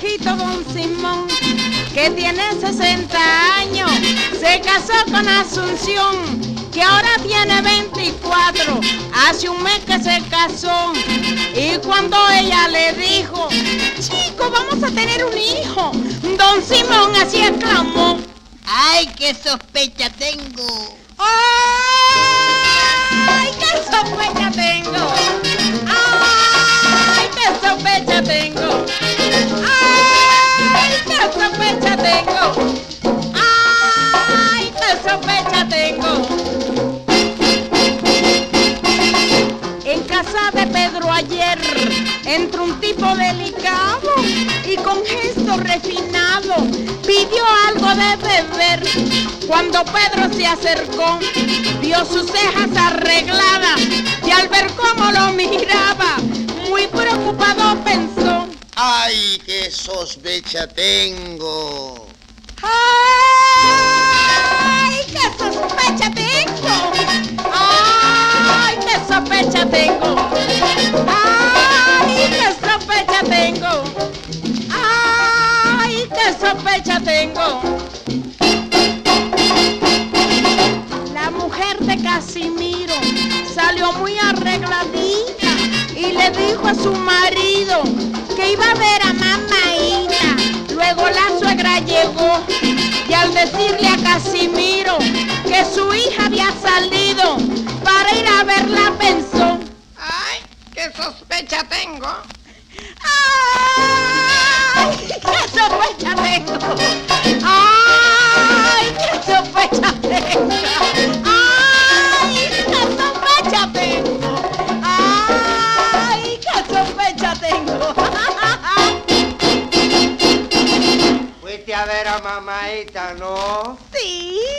viejito Don Simón, que tiene 60 años, se casó con Asunción, que ahora tiene 24, hace un mes que se casó, y cuando ella le dijo, chico, vamos a tener un hijo, Don Simón así exclamó. ¡Ay, qué sospecha tengo! ¡Ay, qué sospecha tengo! Casa de Pedro ayer entró un tipo delicado y con gesto refinado pidió algo de beber. Cuando Pedro se acercó, vio sus cejas arregladas y al ver cómo lo miraba, muy preocupado pensó. ¡Ay, qué sospecha tengo! ¡Ay, tengo! ¡Ay, qué sospecha tengo! ¡Ay, sospecha tengo! La mujer de Casimiro salió muy arregladita y le dijo a su marido que iba a ver a mamaíta. Luego la suegra llegó y al decirle a Casimiro que su hija había salido sospecha tengo! ¡Ay! ¡Qué sospecha tengo! ¡Ay! ¡Qué sospecha tengo! ¡Ay! ¡Qué sospecha tengo! ¡Ay! ¡Qué sospecha tengo! Fuiste a ver a mamaita, ¿no? Sí.